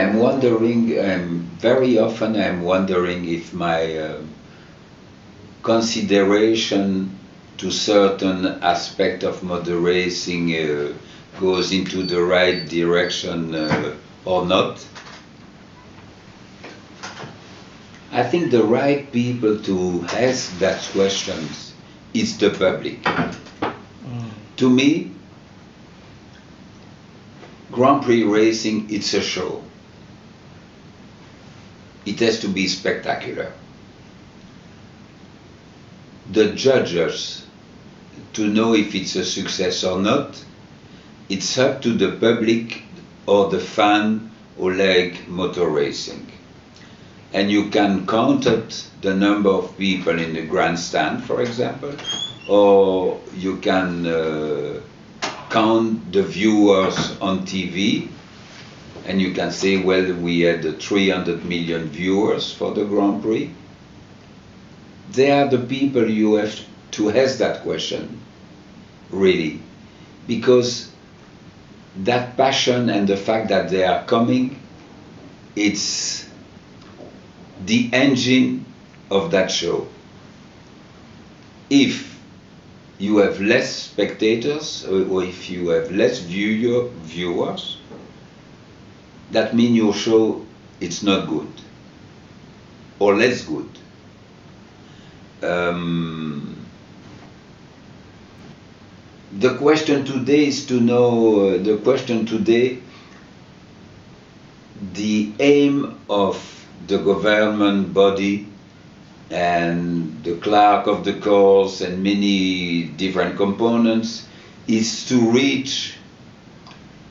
I'm wondering, um, very often I'm wondering if my uh, consideration to certain aspect of motor racing uh, goes into the right direction uh, or not. I think the right people to ask that questions is the public. Mm. To me, Grand Prix racing, it's a show. It has to be spectacular. The judges, to know if it's a success or not, it's up to the public or the fan who like motor racing. And you can count the number of people in the grandstand, for example, or you can uh, count the viewers on TV and you can say, well, we had 300 million viewers for the Grand Prix. They are the people you have to ask that question, really, because that passion and the fact that they are coming, it's the engine of that show. If you have less spectators or if you have less viewer, viewers, that means your show it's not good or less good. Um, the question today is to know, uh, the question today, the aim of the government body and the clerk of the course and many different components is to reach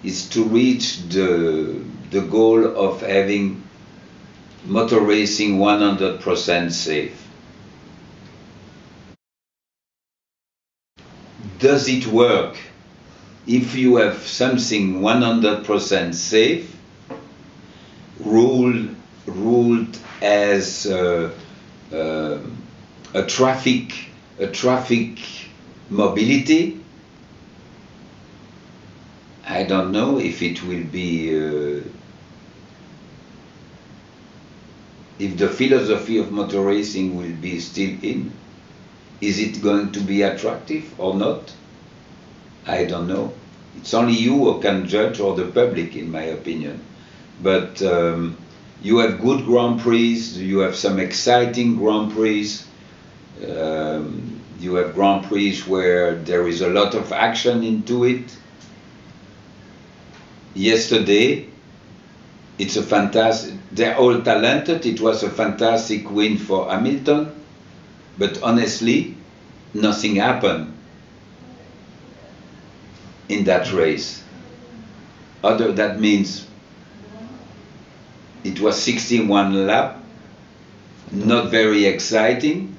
is to reach the the goal of having motor racing 100% safe. Does it work? If you have something 100% safe, ruled, ruled as uh, uh, a traffic a traffic mobility. I don't know if it will be uh, if the philosophy of motor racing will be still in. Is it going to be attractive or not? I don't know. It's only you who can judge, or the public, in my opinion. But um, you have good Grand Prix, you have some exciting Grand Prix, um, you have Grand Prix where there is a lot of action into it. Yesterday, it's a fantastic, they're all talented, it was a fantastic win for Hamilton, but honestly, nothing happened in that race. Other, that means it was 61 lap, not very exciting.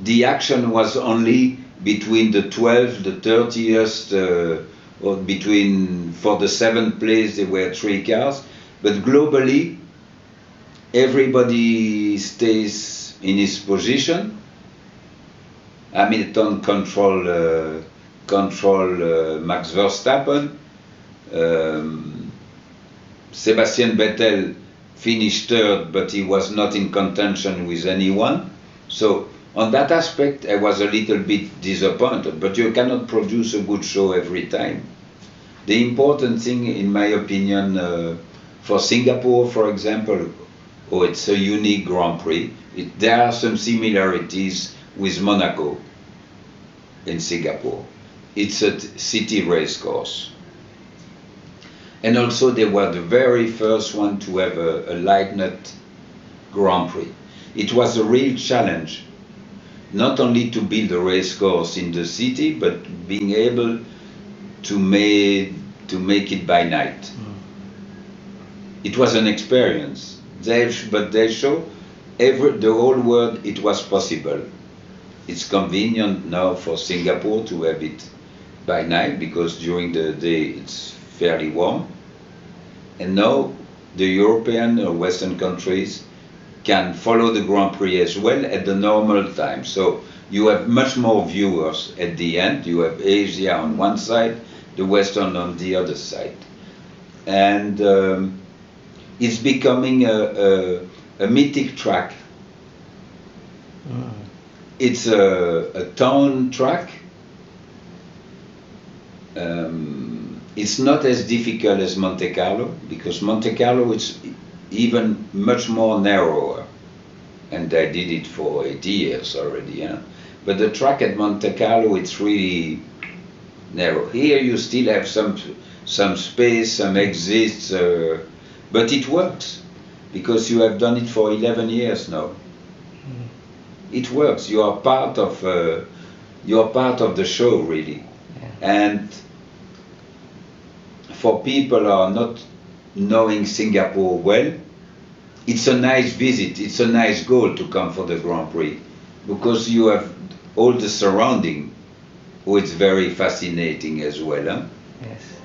The action was only between the 12, the 30th, uh, between, for the seventh place there were three cars, but globally everybody stays in his position. Hamilton control uh, control uh, Max Verstappen. Um, Sebastian Vettel finished third, but he was not in contention with anyone. So on that aspect, I was a little bit disappointed. But you cannot produce a good show every time. The important thing, in my opinion, uh, for Singapore, for example, oh, it's a unique Grand Prix. It, there are some similarities with Monaco in Singapore. It's a city race course. And also they were the very first one to have a, a Lightnet Grand Prix. It was a real challenge, not only to build a race course in the city, but being able to make, to make it by night. Mm. It was an experience, they, but they show every, the whole world it was possible. It's convenient now for Singapore to have it by night because during the day it's fairly warm. And now the European or Western countries can follow the Grand Prix as well at the normal time. So you have much more viewers at the end. You have Asia on one side, the Western on the other side. And um, it's becoming a, a, a mythic track. Mm. It's a, a town track. Um, it's not as difficult as Monte Carlo because Monte Carlo is even much more narrower, and I did it for eight years already. Yeah? But the track at Monte Carlo, it's really narrow. Here you still have some some space, some exits, uh, but it works because you have done it for 11 years now. It works. You are part of uh, you are part of the show really, and for people who are not knowing Singapore well, it's a nice visit. It's a nice goal to come for the Grand Prix because you have all the surrounding, which is very fascinating as well. Huh? Yes.